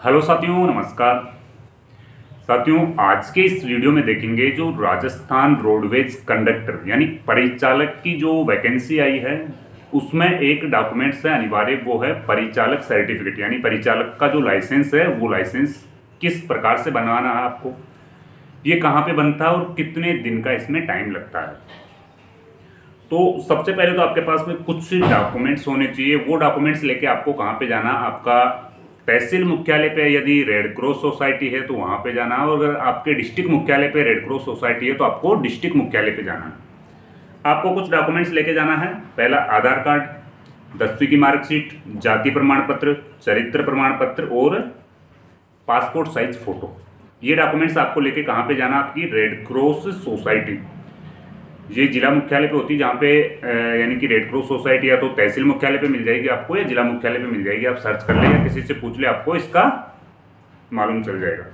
Hello साथियों, नमस्कार। साथियों, आज के इस वीडियो में देखेंगे जो राजस्थान रोडवेज़ कंडक्टर, यानी परिचालक की जो वैकेंसी आई है, उसमें एक डॉक्यूमेंट्स है अनिवार्य, वो है परिचालक सर्टिफिकेट, यानी परिचालक का जो लाइसेंस है, वो लाइसेंस किस प्रकार से बनवाना है आपको, ये कहाँ पे बनता है और कितने दिन का इसमें टाइम लगता है। तो सबसे पहले तो आपके पास में कुछ डॉक्यूमेंट्स होने चाहिए, वो डॉक्यूमेंट्स लेके आपको कहाँ पे जाना आपका तहसील मुख्यालय पे यदि रेड क्रॉस सोसाइटी है तो वहाँ पे जाना और अगर आपके डिस्ट्रिक्ट मुख्यालय पे रेड क्रॉस सोसाइटी है तो आपको डिस्ट्रिक्ट मुख्यालय पे जाना है। आपको कुछ डॉक्यूमेंट्स लेके जाना है। पहला, आधार कार्ड, दसवीं की मार्कशीट जाति प्रमाण पत्र चरित्र प्रमाण पत्र और पासपोर्ट साइज़ फ़ोटो ये डॉक्यूमेंट्स आपको लेके कहाँ पे जाना आपकी रेड क्रॉस सोसाइटी ये जिला मुख्यालय पे होती है, जहाँ पे यानी कि रेड क्रॉस सोसाइटी या तो तहसील मुख्यालय पे मिल जाएगी आपको, या जिला मुख्यालय पे मिल जाएगी। आप सर्च कर ले या किसी से पूछ ले आपको, इसका मालूम चल जाएगा।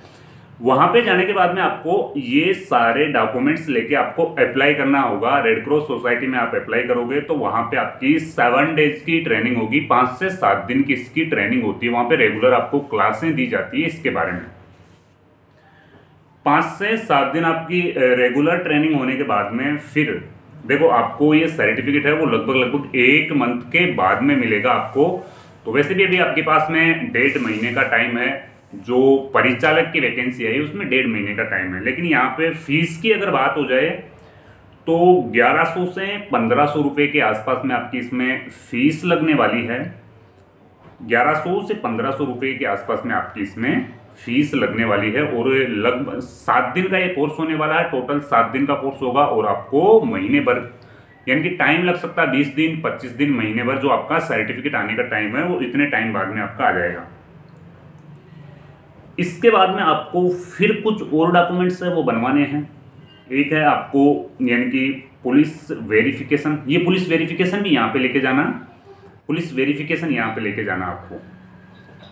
वहाँ पे जाने के बाद में आपको ये सारे डॉक्यूमेंट्स लेके आपको अप्लाई करना होगा। रेड क्रॉस सोसाइटी में आप अप्लाई करोगे तो वहाँ पे आपकी सेवन डेज़ की ट्रेनिंग होगी। पाँच से सात दिन की इसकी ट्रेनिंग होती है। वहाँ पे रेगुलर आपको क्लासें दी जाती है इसके बारे में। पाँच से सात दिन आपकी रेगुलर ट्रेनिंग होने के बाद में फिर, देखो आपको ये सर्टिफिकेट है, वो लगभग लगभग एक मंथ के बाद में मिलेगा आपको। तो वैसे भी अभी आपके पास में डेढ़ महीने का टाइम है, जो परिचालक की वैकेंसी आई उसमें डेढ़ महीने का टाइम है। लेकिन यहाँ पे फ़ीस की अगर बात हो जाए तो 1100 से 1500 रुपए के आसपास में आपकी इसमें फ़ीस लगने वाली है। 1100 से 1500 रुपए के आसपास में आपकी इसमें फ़ीस लगने वाली है और लगभग सात दिन का ये कोर्स होने वाला है। टोटल सात दिन का कोर्स होगा और आपको महीने भर, यानी कि टाइम लग सकता है बीस दिन, पच्चीस दिन, महीने भर जो आपका सर्टिफिकेट आने का टाइम है, वो इतने टाइम बाद में आपका आ जाएगा। इसके बाद में आपको फिर कुछ और डॉक्यूमेंट्स है, वो बनवाने हैं। एक है आपको, यानी कि पुलिस वेरिफिकेशन ये पुलिस वेरिफिकेशन भी यहाँ पे लेके जाना। पुलिस वेरिफिकेशन यहाँ पे लेके जाना आपको।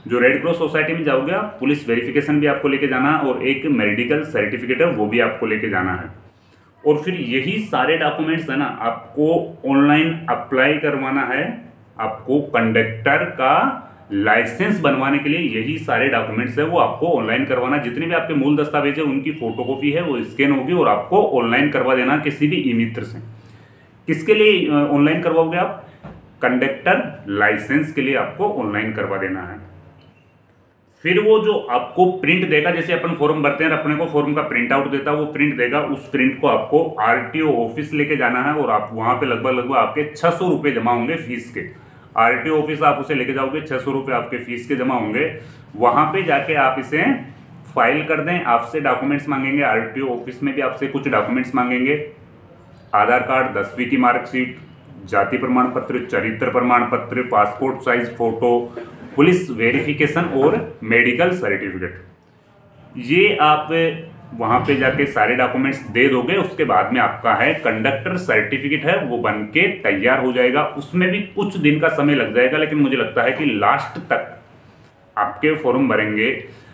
जो रेड क्रॉस सोसाइटी में जाओगे आप पुलिस वेरिफिकेशन भी आपको लेके जाना है और एक मेडिकल सर्टिफिकेट है, वो भी आपको लेके जाना है। और फिर यही सारे डॉक्यूमेंट्स है ना, आपको ऑनलाइन अप्लाई करवाना है। आपको कंडक्टर का लाइसेंस बनवाने के लिए यही सारे डॉक्यूमेंट्स है, वो आपको ऑनलाइन करवाना जितने भी आपके मूल दस्तावेज़ है, उनकी फोटोकॉपी है, वो स्कैन होगी और आपको ऑनलाइन करवा देना किसी भी ई मित्र से। किसके लिए ऑनलाइन करवाओगे आप? कंडक्टर लाइसेंस के लिए आपको ऑनलाइन करवा देना है। फिर वो जो आपको प्रिंट देगा, जैसे अपन फॉर्म भरते हैं अपने को फॉर्म का प्रिंट आउट देता है, वो प्रिंट देगा, उस प्रिंट को आपको आरटीओ ऑफ़िस लेके जाना है और आप वहाँ पे लगभग लगभग आपके छः सौ रुपये जमा होंगे फ़ीस के। आरटीओ ऑफ़िस आप उसे लेके जाओगे छः सौ रुपये आपके फ़ीस के जमा होंगे। वहाँ पे जाके आप इसे फ़ाइल कर दें, आपसे डॉक्यूमेंट्स मांगेंगे आरटीओ ऑफ़िस में भी आपसे कुछ डॉक्यूमेंट्स मांगेंगे। आधार कार्ड, दसवीं की मार्कशीट जाति प्रमाण पत्र, चरित्र प्रमाण पत्र passport size photo police verification और मेडिकल सर्टिफिकेट। ये आप वहाँ पे जाके सारे डॉक्यूमेंट्स दे दोगे, उसके बाद में आपका है कंडक्टर सर्टिफिकेट है, वो बन के तैयार हो जाएगा। उसमें भी कुछ दिन का समय लग जाएगा, लेकिन मुझे लगता है कि लास्ट तक आपके फॉर्म भरेंगे।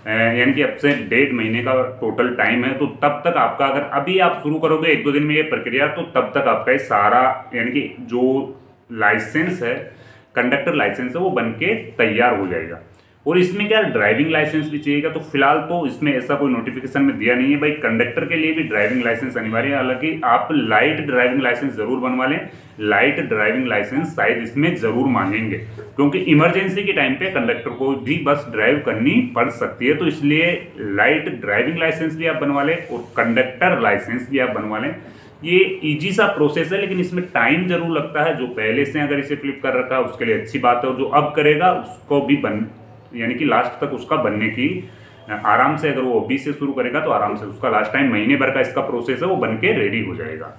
यानी कि अब से डेढ़ महीने का टोटल टाइम है तो तब तक आपका अगर अभी आप शुरू करोगे एक दो दिन में ये प्रक्रिया तो तब तक आपका सारा, यानी कि जो लाइसेंस है कंडक्टर लाइसेंस है वो बन के तैयार हो जाएगा। और इसमें क्या ड्राइविंग लाइसेंस भी चाहिएगा तो फ़िलहाल तो इसमें ऐसा कोई नोटिफिकेशन में दिया नहीं है। भाई कंडक्टर के लिए भी ड्राइविंग लाइसेंस अनिवार्य है। हालाँकि आप लाइट ड्राइविंग लाइसेंस ज़रूर बनवा लें। लाइट ड्राइविंग लाइसेंस शायद इसमें ज़रूर मांगेंगे, क्योंकि इमरजेंसी के टाइम पे कंडक्टर को भी बस ड्राइव करनी पड़ सकती है। तो इसलिए लाइट ड्राइविंग लाइसेंस भी आप बनवा लें और कंडक्टर लाइसेंस भी आप बनवा लें। ये इजी सा प्रोसेस है, लेकिन इसमें टाइम ज़रूर लगता है। जो पहले से अगर इसे फ्लिप कर रखा है उसके लिए अच्छी बात है, और जो अब करेगा, उसको भी बन यानी कि लास्ट तक उसका बनने की, आराम से अगर वो बीस से शुरू करेगा तो आराम से उसका लास्ट टाइम महीने भर का इसका प्रोसेस है, वो बन के रेडी हो जाएगा।